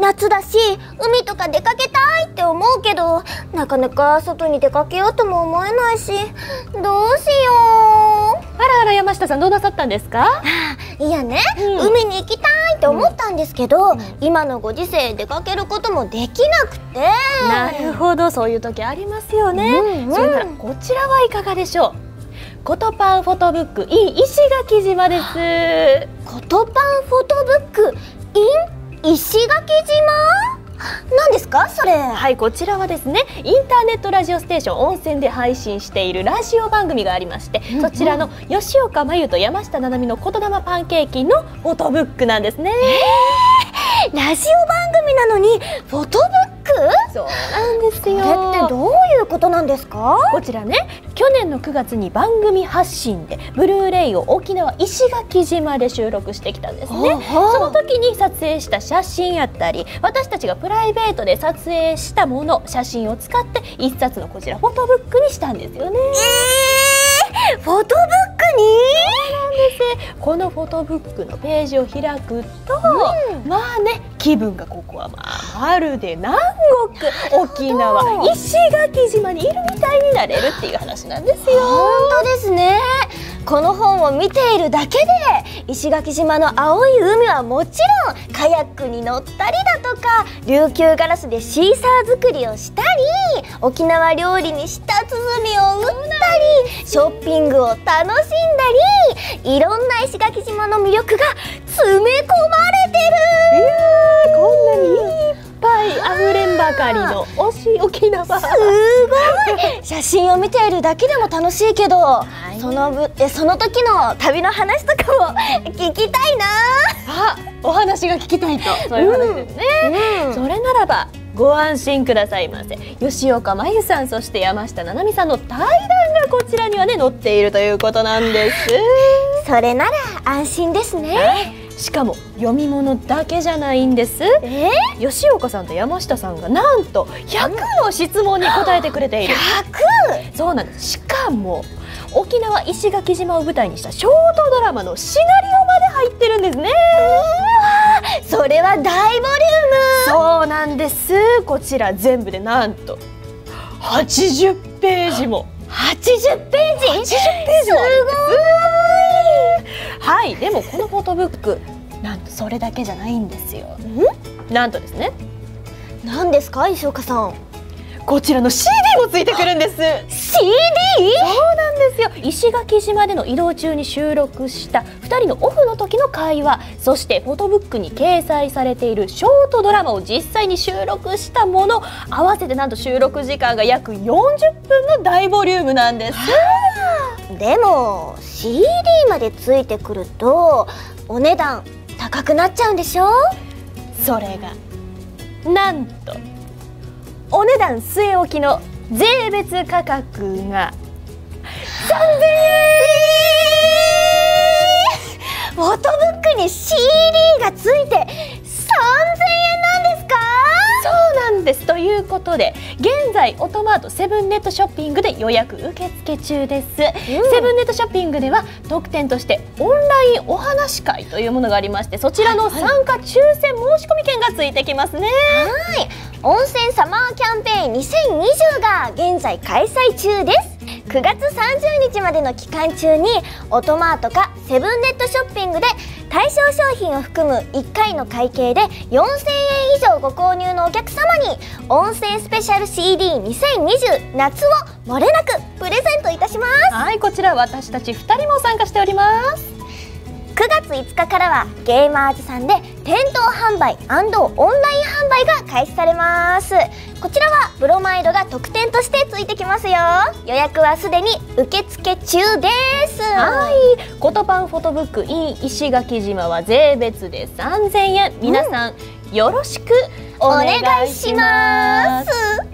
夏だし海とか出かけたいって思うけどなかなか外に出かけようとも思えないしどうしよう。あらあら山下さんどうなさったんですか？いやね、うん、海に行きたいって思ったんですけど、うん、今のご時世出かけることもできなくて。なるほどそういう時ありますよね、うんうん、それならこちらはいかがでしょう？コトパンフォトブック。in 石垣島です。コトパンフォトブック in 石垣島？何ですか？それ。はいこちらはですねインターネットラジオステーション音泉で配信しているラジオ番組がありまして、うんうん、そちらの吉岡茉祐と山下七海のことだまパンケーキのフォトブックなんですね、えー、ラジオ番組なのにフォトブック？そう。なんですよ。これってどういうことなんですか？こちらね去年の9月に番組発信でブルーレイを沖縄石垣島で収録してきたんですね。その時に撮影した写真やったり私たちがプライベートで撮影したもの写真を使って一冊のこちらフォトブックにしたんですよね。えー、フォトブックに？です。このフォトブックのページを開くと、うん、まあね気分がここはまあまるで南国沖縄石垣島にいるみたいになれるっていう話なんですよ。本当ですねこの本を見ているだけで石垣島の青い海はもちろんカヤックに乗ったりだとか琉球ガラスでシーサー作りをしたり沖縄料理に舌鼓を打ったりショッピングを楽しんだりいろんな石垣島の魅力が詰め込まれてる。いやこんなにいっぱい溢れんばかりの。すごい。写真を見ているだけでも楽しいけど、はい、そのぶえその時の旅の話とかも聞きたいな。あお話が聞きたいと。そういう話ですね、うん。うん、それならばご安心くださいませ。吉岡真由さんそして山下七海さんの対談がこちらにはね載っているということなんです。それなら安心ですね、しかも読み物だけじゃないんです、え？ー、吉岡さんと山下さんがなんと100の質問に答えてくれている。100! そうなんです。しかも沖縄石垣島を舞台にしたショートドラマのシナリオまで入ってるんですね。それは大ボリューム。そうなんです。こちら全部でなんと80ページも。80ページ ?80 ページすごいはいでもこのフォトブックなんとそれだけじゃないんですよ。なんとですね。何ですか？石岡さん。こちらの CD もついてくるんです。CD? そうなんですよ。石垣島での移動中に収録した2人のオフの時の会話。そしてフォトブックに掲載されているショートドラマを実際に収録したもの。合わせてなんと収録時間が約40分の大ボリュームなんです。でも CD までついてくるとお値段高くなっちゃうんでしょ？それがなんとお値段据え置きの税別価格が3000円！フォトブックに CD がついてんです。ということで現在オトマートセブンネットショッピングで予約受付中です、うん、セブンネットショッピングでは特典としてオンラインお話会というものがありましてそちらの参加抽選申し込み券がついてきますね。はい。温泉サマーキャンペーン2020が現在開催中です。9月30日までの期間中にオトマートかセブンネットショッピングで対象商品を含む1回の会計で4000円以上ご購入のお客様に温泉スペシャル CD2020 夏をもれなくプレゼントいたします。はいこちら私たち2人も参加しております。9月5日からはゲーマーズさんで店頭販売オンライン販売が開始されます。こちらはブロマイドが特典としてついてきますよ。予約はすでに受付中ですトパンフォトブック in 石垣島は税別で3000円。皆さん、うん、よろしくお願いします。